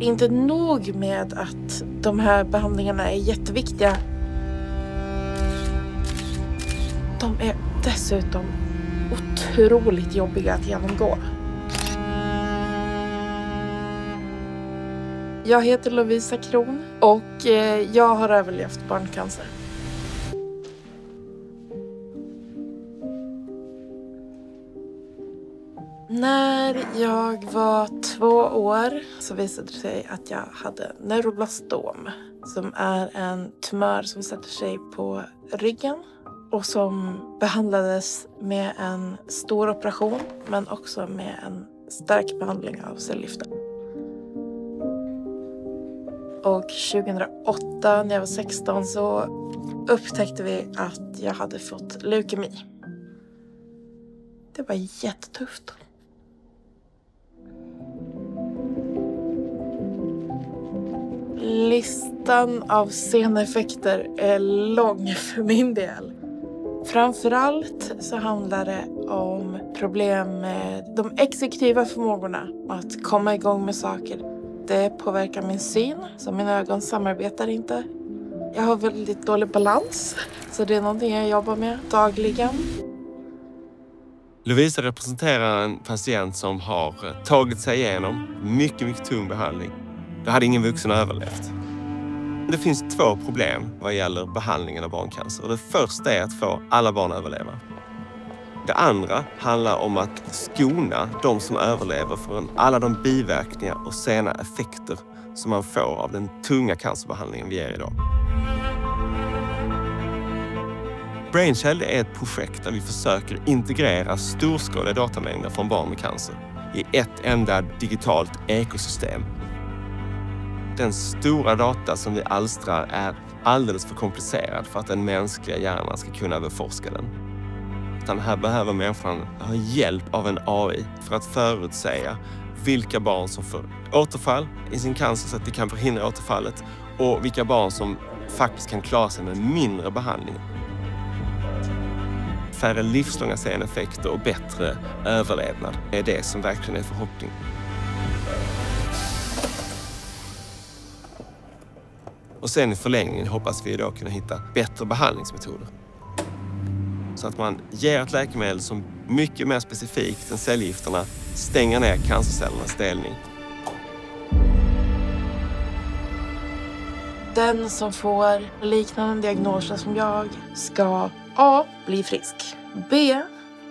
Inte nog med att de här behandlingarna är jätteviktiga. De är dessutom otroligt jobbiga att genomgå. Jag heter Lovisa Kron och eh, jag har överlevt barncancer. När jag var två år så visade det sig att jag hade neuroblastom som är en tumör som sätter sig på ryggen och som behandlades med en stor operation men också med en stark behandling av cellgifter. Och 2008 när jag var 16 så upptäckte vi att jag hade fått leukemi. Det var jättetufft. Listan av sceneffekter är lång för min del. Framförallt så handlar det om problem med de exekutiva förmågorna. Att komma igång med saker. Det påverkar min syn, så mina ögon samarbetar inte. Jag har väldigt dålig balans, så det är någonting jag jobbar med dagligen. Lovisa representerar en patient som har tagit sig igenom mycket, mycket tung behandling. Det hade ingen vuxen överlevt. Det finns två problem vad gäller behandlingen av barncancer. Det första är att få alla barn att överleva. Det andra handlar om att skona de som överlever från alla de biverkningar och sena effekter som man får av den tunga cancerbehandlingen vi ger idag. Brainchild är ett projekt där vi försöker integrera storskaliga datamängder från barn med cancer i ett enda digitalt ekosystem den stora data som vi alstrar är alldeles för komplicerad för att den mänskliga hjärnan ska kunna beforska den. Utan här behöver människan ha hjälp av en AI för att förutsäga vilka barn som får återfall i sin cancer så att de kan förhindra återfallet och vilka barn som faktiskt kan klara sig med mindre behandling. Färre livslånga seneffekter och bättre överlevnad är det som verkligen är förhoppningen. Och sen i förlängningen hoppas vi då kunna hitta bättre behandlingsmetoder. Så att man ger ett läkemedel som mycket mer specifikt än cellgifterna stänger ner cancercellernas delning. Den som får liknande diagnoser som jag ska A. Bli frisk. B.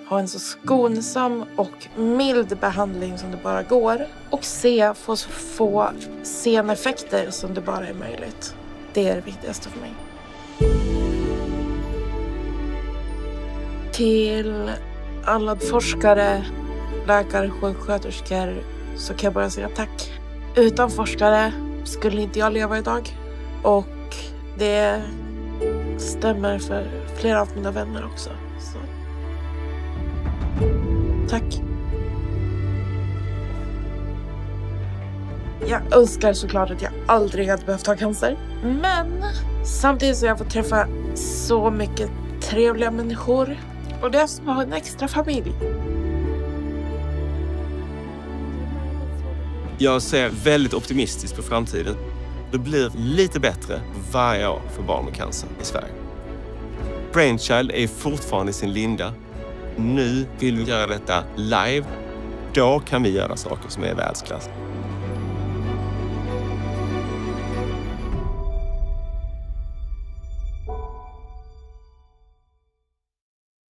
Ha en så skonsam och mild behandling som det bara går. Och C. Få så få seneffekter som det bara är möjligt. Det är det viktigaste för mig. Till alla forskare, läkare, sjuksköterskor så kan jag bara säga tack. Utan forskare skulle inte jag leva idag. Och det stämmer för flera av mina vänner också. Så. Tack. Jag önskar såklart att jag aldrig hade behövt ha cancer. Men samtidigt så har jag fått träffa så mycket trevliga människor. Och det är som att ha en extra familj. Jag ser väldigt optimistiskt på framtiden. Det blir lite bättre varje år för barn med cancer i Sverige. Brainchild är fortfarande i sin linda. Nu vill vi göra detta live. Då kan vi göra saker som är världsklass.